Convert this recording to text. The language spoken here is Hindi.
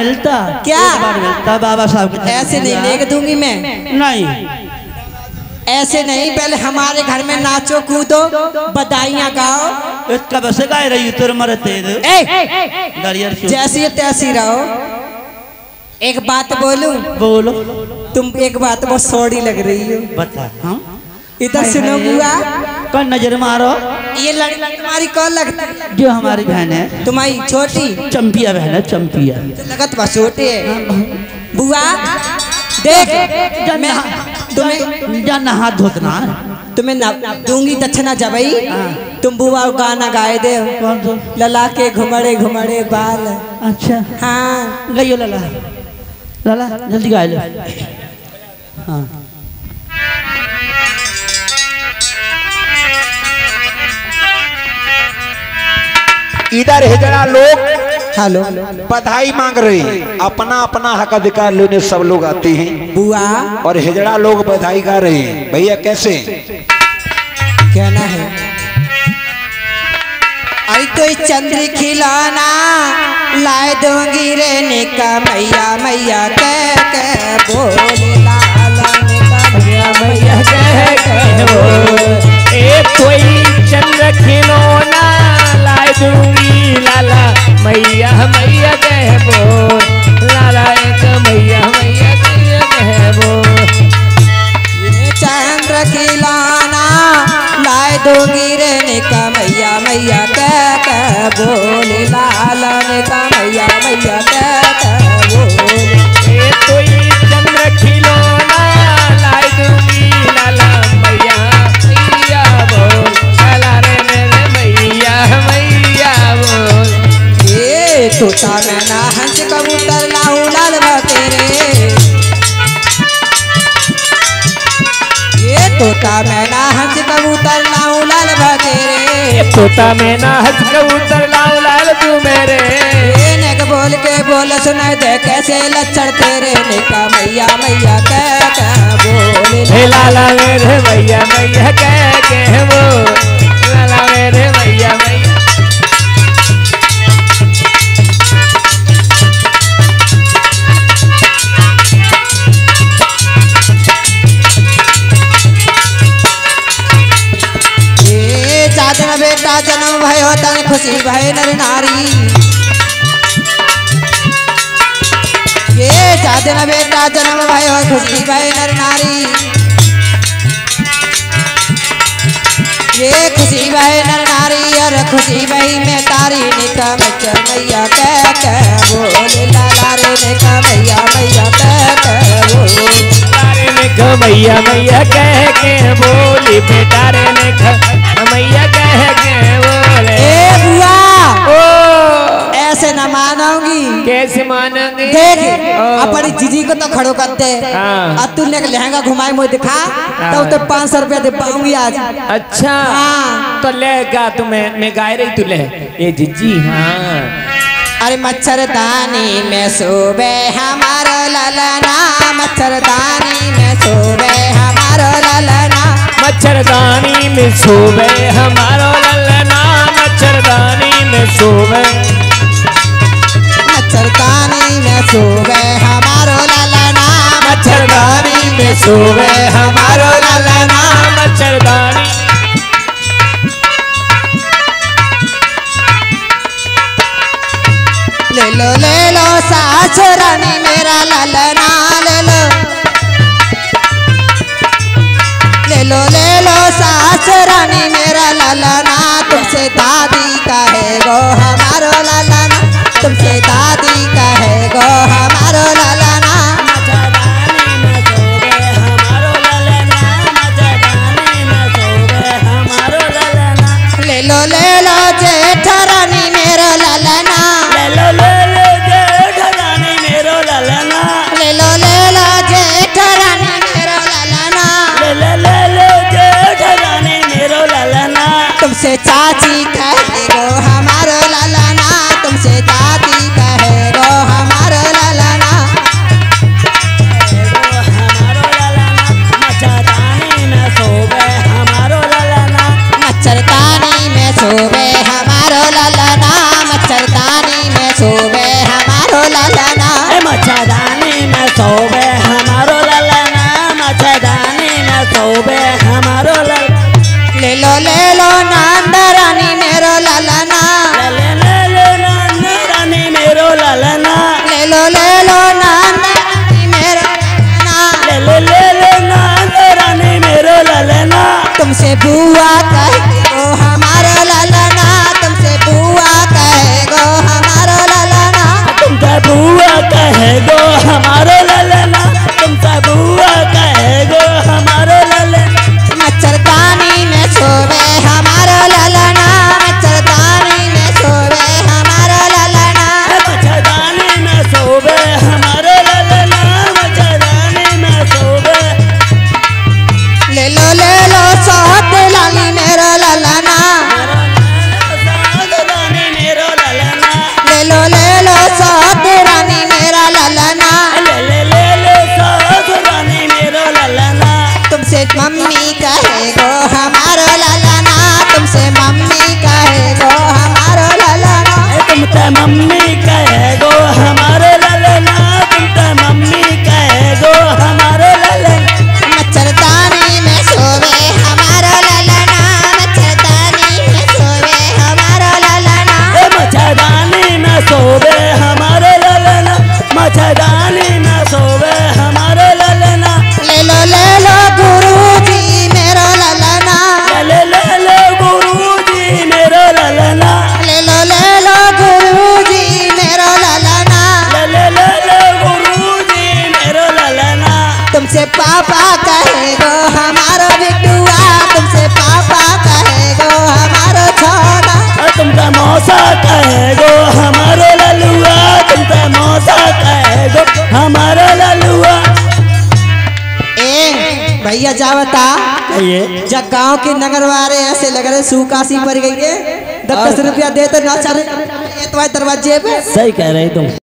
मिलता? क्या? एक बार मिलता बाबा साहब के ऐसे नहीं लेके दूँगी मैं। नहीं। ऐसे नहीं पहले हमारे घर में नाचो कूदो बधाइयाँ गाओ। इसका बस गाय रही तुर मर तेज। ए जैसी तैसी रहो। एक बात बोलूँ? बोलो। तुम एक बात बहुत सौड़ी लग रही हो। बता। हाँ? इधर सुनो बुआ। कौन नज़र मारो? ये लड़की तुम्हारी कौन लगती? है जो हमारी बहन है। तुम्हारी छोटी। चंपिया बहन है चंपिया। तो लगत बस छोटी है। बुआ देख मैं तुम्हें हाथ धोतना। तुम्हें ना दूँगी दक्षिणा जबई तुम बुआ गाना गाए दे लला के घुमड़े घुमड़े बाल। अच्छा। हाँ। गयो लाला। लाला जल्दी गा लो। हाँ। इधर हिजड़ा लोग। हेलो। बधाई मांग रहे अपना अपना हक अधिकार लेने सब लोग आते हैं। बुआ। और हिजड़ा लोग बधाई गा रहे हैं। भैया कैसे? कहना है। अरे कोई चंद्र खिलाना लाए दूँगी रे निका मैया मैया कह कह बोले। खिलाना। लाए दो रे का मैया मैया कह बोले लाला का मैया मैया कह तोता में ना हंस कबूतर लाल लाल तू मेरे। नेक बोल के बोल सुनाई दे कैसे लच्छड़ तेरे निका मैया मैया कह कह बोल। हे लाला मेरे मैया मैया कह कह वो खुशी भय नर नारी। ये जादन बेटा जन्म भयो खुशी भय नर नारी। ये खुशी भय नर नारी, और खुशी भई में तारी निकम मैया कह कह बोले लाला रे निकम मैया मैया कह कह बोले। ने मैया मैया कह के, बोली, बेटा रे ने ख मैया कह के देख अपनी जीजी को तो खड़ो करते। दे हाँ। और तूने लहंगा घुमाए मुझे दिखा तो तो पाँच सौ रुपया दे पाऊँगी आज। अच्छा हाँ। तो ले गा तुम्हें मैं गाय रही तू ले। ये जीजी हाँ। अरे मच्छरदानी में सोबे हमारो ललना। मच्छरदानी में सोबे हमारो ललना। मच्छरदानी में सोवे हमारो ललना। मच्छरदानी में सोवे मच्छरदानी में सोबे हमारो ललना मच्छरदानी में सोवे हमारो ललना मच्छरदानी। ले लो ले लो सास रानी मेरा ललना ले लो। ले लो ले लो सास रानी मेरा ललना तुमसे दादी का है गो हमारो ललना तुमसे दादी का है गो हमारो ललना बुआ कह। कहेगो हमारो ललना तुमसे मम्मी कहेगो हमारो ललना तुमसे मम्मी तुमसे पापा कहेगो हमारो बिटुआ तुमसे पापा कहेगो हमारो छोटा। तुमसे मौसा कहे गो हमारे ललुआ तुमसे मौसा कहे गो हमारे ललुआ। ए भैया जावता कहिए? जब गाँव के नगर वाले ऐसे लग रहे सूकासी पड़ गई है दस रुपया दे तो ना चले तुम्हारे दरवाजे पे। सही कह रहे तुम।